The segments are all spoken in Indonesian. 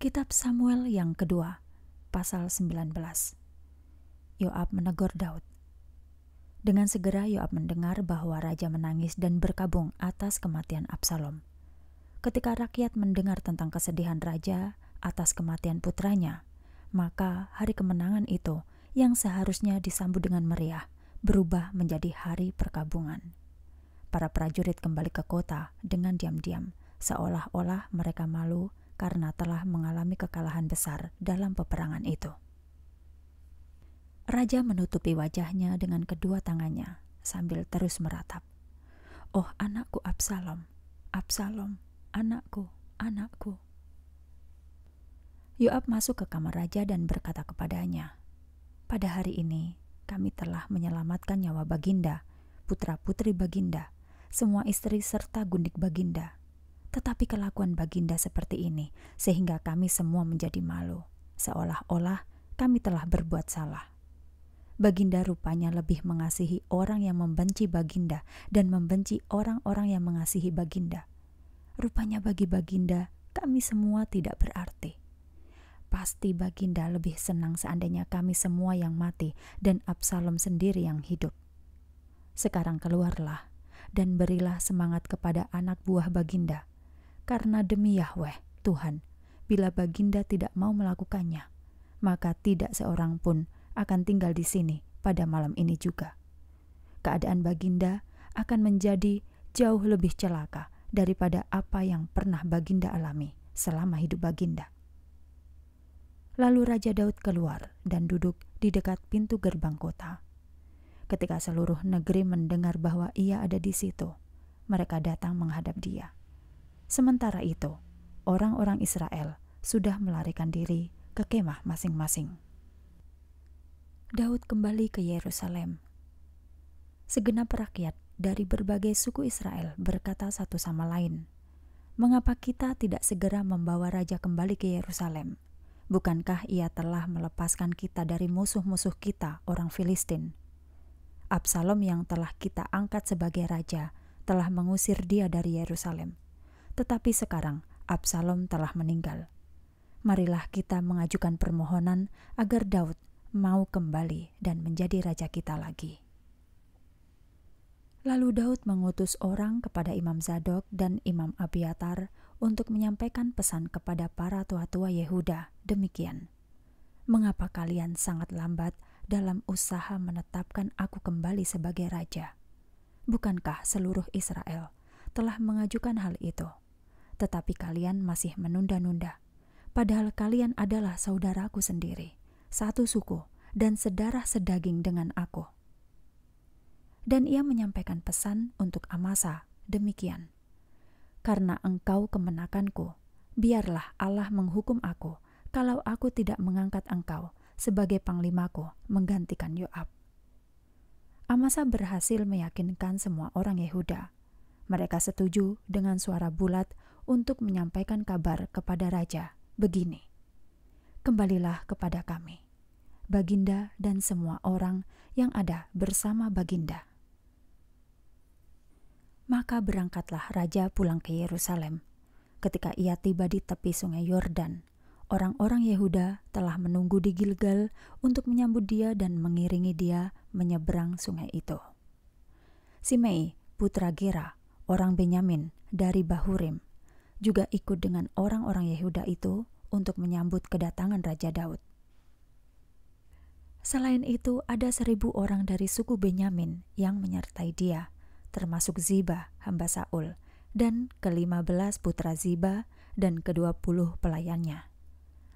Kitab Samuel yang kedua, pasal 19. Yoab menegur Daud. Dengan segera Yoab mendengar bahwa raja menangis dan berkabung atas kematian Absalom. Ketika rakyat mendengar tentang kesedihan raja atas kematian putranya, maka hari kemenangan itu yang seharusnya disambut dengan meriah berubah menjadi hari perkabungan. Para prajurit kembali ke kota dengan diam-diam, seolah-olah mereka malu karena telah mengalami kekalahan besar dalam peperangan itu. Raja menutupi wajahnya dengan kedua tangannya sambil terus meratap. Oh anakku Absalom, Absalom, anakku, anakku. Yoab masuk ke kamar raja dan berkata kepadanya, Pada hari ini kami telah menyelamatkan nyawa Baginda, putra-putri Baginda, semua istri serta gundik Baginda tetapi kelakuan Baginda seperti ini, sehingga kami semua menjadi malu, seolah-olah kami telah berbuat salah. Baginda rupanya lebih mengasihi orang yang membenci Baginda dan membenci orang-orang yang mengasihi Baginda. Rupanya bagi Baginda, kami semua tidak berarti. Pasti Baginda lebih senang seandainya kami semua yang mati dan Absalom sendiri yang hidup. Sekarang keluarlah dan berilah semangat kepada anak buah Baginda karena demi Yahweh, Tuhan, bila Baginda tidak mau melakukannya, maka tidak seorang pun akan tinggal di sini pada malam ini juga. Keadaan Baginda akan menjadi jauh lebih celaka daripada apa yang pernah Baginda alami selama hidup Baginda. Lalu Raja Daud keluar dan duduk di dekat pintu gerbang kota. Ketika seluruh negeri mendengar bahwa ia ada di situ, mereka datang menghadap dia. Sementara itu, orang-orang Israel sudah melarikan diri ke kemah masing-masing. Daud kembali ke Yerusalem. Segenap rakyat dari berbagai suku Israel berkata satu sama lain, "Mengapa kita tidak segera membawa raja kembali ke Yerusalem? Bukankah ia telah melepaskan kita dari musuh-musuh kita, orang Filistin?" Absalom yang telah kita angkat sebagai raja telah mengusir dia dari Yerusalem tetapi sekarang Absalom telah meninggal. Marilah kita mengajukan permohonan agar Daud mau kembali dan menjadi raja kita lagi. Lalu Daud mengutus orang kepada Imam Zadok dan Imam Abiatar untuk menyampaikan pesan kepada para tua-tua Yehuda demikian. Mengapa kalian sangat lambat dalam usaha menetapkan aku kembali sebagai raja? Bukankah seluruh Israel telah mengajukan hal itu? Tetapi kalian masih menunda-nunda. Padahal kalian adalah saudaraku sendiri, satu suku, dan sedarah sedaging dengan aku. Dan ia menyampaikan pesan untuk Amasa, demikian. Karena engkau kemenakanku, biarlah Allah menghukum aku kalau aku tidak mengangkat engkau sebagai panglimaku menggantikan Yoab. Amasa berhasil meyakinkan semua orang Yehuda. Mereka setuju dengan suara bulat untuk menyampaikan kabar kepada raja begini: "Kembalilah kepada kami, Baginda dan semua orang yang ada bersama Baginda." Maka berangkatlah raja pulang ke Yerusalem. Ketika ia tiba di tepi sungai Yordan, orang-orang Yehuda telah menunggu di Gilgal untuk menyambut dia dan mengiringi dia menyeberang sungai itu. Simei, putra Gera, orang Benyamin dari Bahurim, juga ikut dengan orang-orang Yehuda itu untuk menyambut kedatangan Raja Daud. Selain itu, ada seribu orang dari suku Benyamin yang menyertai dia, termasuk Ziba, hamba Saul, dan kelima belas putra Ziba dan kedua puluh pelayannya.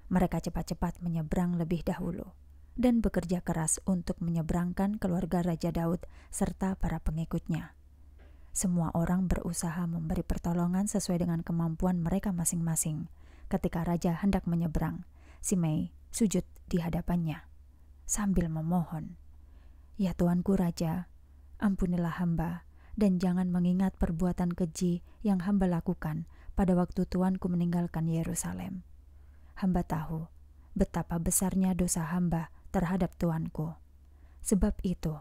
Mereka cepat-cepat menyeberang lebih dahulu dan bekerja keras untuk menyeberangkan keluarga Raja Daud serta para pengikutnya. Semua orang berusaha memberi pertolongan sesuai dengan kemampuan mereka masing-masing. Ketika raja hendak menyeberang, Simei sujud di hadapannya sambil memohon, "Ya Tuanku Raja, ampunilah hamba dan jangan mengingat perbuatan keji yang hamba lakukan pada waktu tuanku meninggalkan Yerusalem. Hamba tahu betapa besarnya dosa hamba terhadap tuanku. Sebab itu,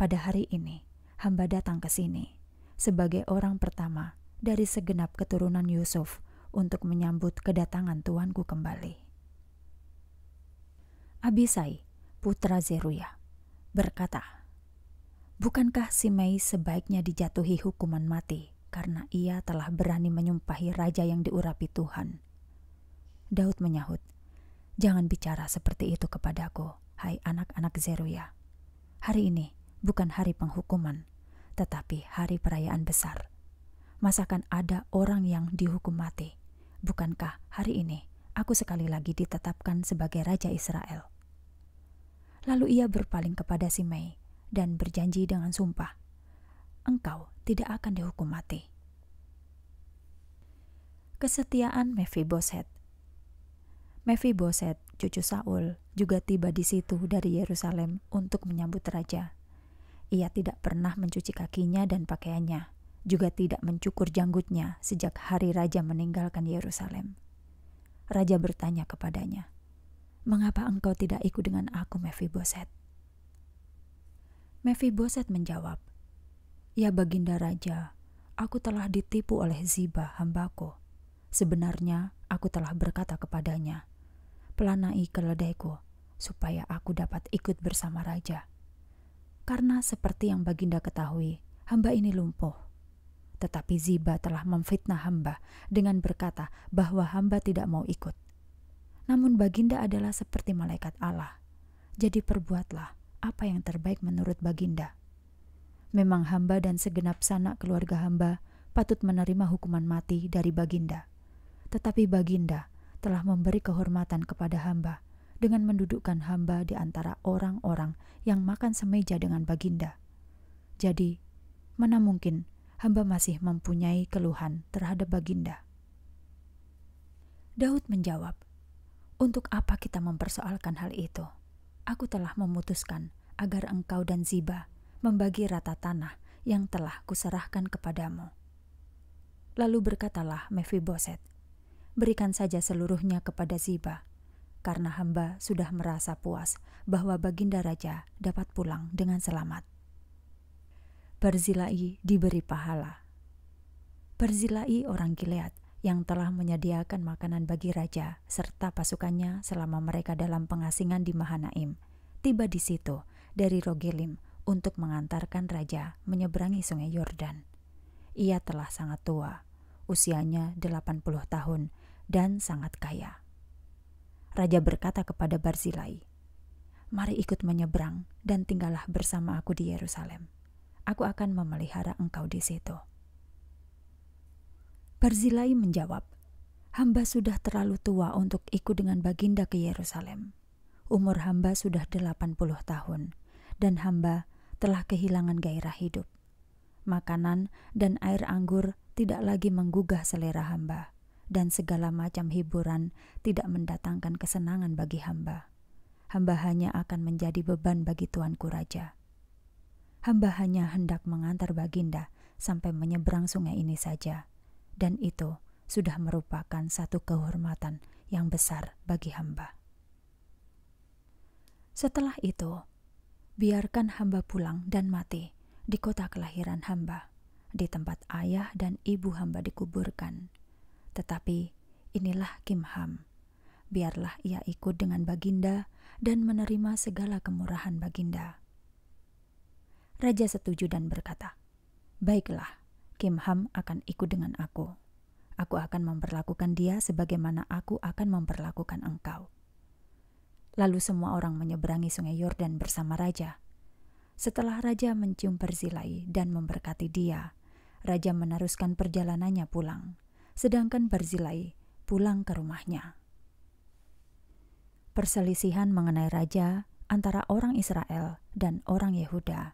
pada hari ini hamba datang ke sini." Sebagai orang pertama dari segenap keturunan Yusuf untuk menyambut kedatangan tuanku kembali. Abisai, putra Zeruya, berkata, Bukankah Simei sebaiknya dijatuhi hukuman mati karena ia telah berani menyumpahi raja yang diurapi Tuhan? Daud menyahut, Jangan bicara seperti itu kepadaku, hai anak-anak Zeruya. Hari ini bukan hari penghukuman, tetapi hari perayaan besar. Masakan ada orang yang dihukum mati? Bukankah hari ini aku sekali lagi ditetapkan sebagai Raja Israel? Lalu ia berpaling kepada Simei dan berjanji dengan sumpah, engkau tidak akan dihukum mati. Kesetiaan Mephiboset Mephiboset, cucu Saul, juga tiba di situ dari Yerusalem untuk menyambut raja. Ia tidak pernah mencuci kakinya dan pakaiannya, juga tidak mencukur janggutnya sejak hari raja meninggalkan Yerusalem. Raja bertanya kepadanya, "Mengapa engkau tidak ikut dengan aku, Mephiboset?" Mephiboset menjawab, "Ya baginda raja, aku telah ditipu oleh Ziba hambaku. Sebenarnya aku telah berkata kepadanya, pelanai keledaiku, supaya aku dapat ikut bersama raja. Karena seperti yang Baginda ketahui, hamba ini lumpuh. Tetapi Ziba telah memfitnah hamba dengan berkata bahwa hamba tidak mau ikut. Namun Baginda adalah seperti malaikat Allah. Jadi perbuatlah apa yang terbaik menurut Baginda. Memang hamba dan segenap sanak keluarga hamba patut menerima hukuman mati dari Baginda. Tetapi Baginda telah memberi kehormatan kepada hamba dengan mendudukkan hamba di antara orang-orang yang makan semeja dengan baginda. Jadi, mana mungkin hamba masih mempunyai keluhan terhadap baginda? Daud menjawab, "Untuk apa kita mempersoalkan hal itu? Aku telah memutuskan agar engkau dan Ziba membagi rata tanah yang telah kuserahkan kepadamu." Lalu berkatalah Mephiboset, berikan saja seluruhnya kepada Ziba, karena hamba sudah merasa puas bahwa Baginda Raja dapat pulang dengan selamat. Barzilai diberi pahala. Barzilai orang Gilead yang telah menyediakan makanan bagi raja serta pasukannya selama mereka dalam pengasingan di Mahanaim, tiba di situ dari Rogelim untuk mengantarkan raja menyeberangi sungai Yordan. Ia telah sangat tua, usianya 80 tahun dan sangat kaya. Raja berkata kepada Barzilai, Mari ikut menyeberang dan tinggallah bersama aku di Yerusalem. Aku akan memelihara engkau di situ. Barzilai menjawab, Hamba sudah terlalu tua untuk ikut dengan baginda ke Yerusalem. Umur hamba sudah 80 tahun, dan hamba telah kehilangan gairah hidup. Makanan dan air anggur tidak lagi menggugah selera hamba dan segala macam hiburan tidak mendatangkan kesenangan bagi hamba. Hamba hanya akan menjadi beban bagi tuanku raja. Hamba hanya hendak mengantar baginda sampai menyeberang sungai ini saja, dan itu sudah merupakan satu kehormatan yang besar bagi hamba. Setelah itu, biarkan hamba pulang dan mati di kota kelahiran hamba, di tempat ayah dan ibu hamba dikuburkan tetapi inilah Kim Ham. Biarlah ia ikut dengan Baginda dan menerima segala kemurahan Baginda. Raja setuju dan berkata, Baiklah, Kim Ham akan ikut dengan aku. Aku akan memperlakukan dia sebagaimana aku akan memperlakukan engkau. Lalu semua orang menyeberangi sungai Yordan bersama raja. Setelah raja mencium Perzilai dan memberkati dia, raja meneruskan perjalanannya pulang sedangkan Barzilai pulang ke rumahnya. Perselisihan mengenai raja antara orang Israel dan orang Yehuda.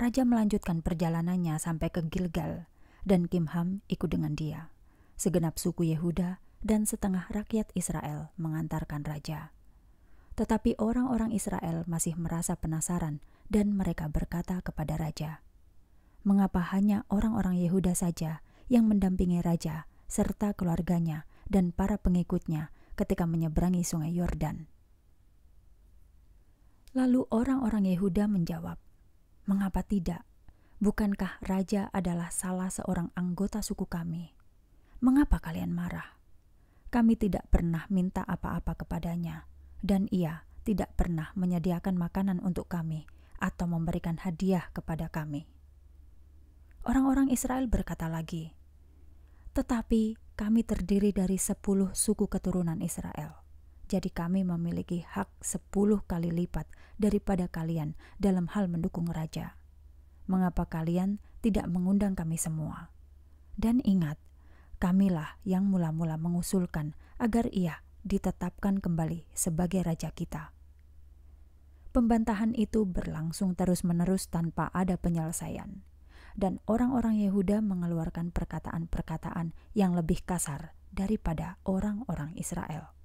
Raja melanjutkan perjalanannya sampai ke Gilgal, dan Kimham ikut dengan dia. Segenap suku Yehuda dan setengah rakyat Israel mengantarkan raja. Tetapi orang-orang Israel masih merasa penasaran dan mereka berkata kepada raja, "Mengapa hanya orang-orang Yehuda saja yang mendampingi raja serta keluarganya dan para pengikutnya ketika menyeberangi sungai Yordan. Lalu orang-orang Yehuda menjawab, "Mengapa tidak? Bukankah raja adalah salah seorang anggota suku kami? Mengapa kalian marah? Kami tidak pernah minta apa-apa kepadanya, dan ia tidak pernah menyediakan makanan untuk kami atau memberikan hadiah kepada kami. Orang-orang Israel berkata lagi, "Tetapi kami terdiri dari sepuluh suku keturunan Israel, jadi kami memiliki hak sepuluh kali lipat daripada kalian dalam hal mendukung raja. Mengapa kalian tidak mengundang kami semua?" Dan ingat, kamilah yang mula-mula mengusulkan agar ia ditetapkan kembali sebagai raja kita. Pembantahan itu berlangsung terus-menerus tanpa ada penyelesaian, dan orang-orang Yehuda mengeluarkan perkataan-perkataan yang lebih kasar daripada orang-orang Israel.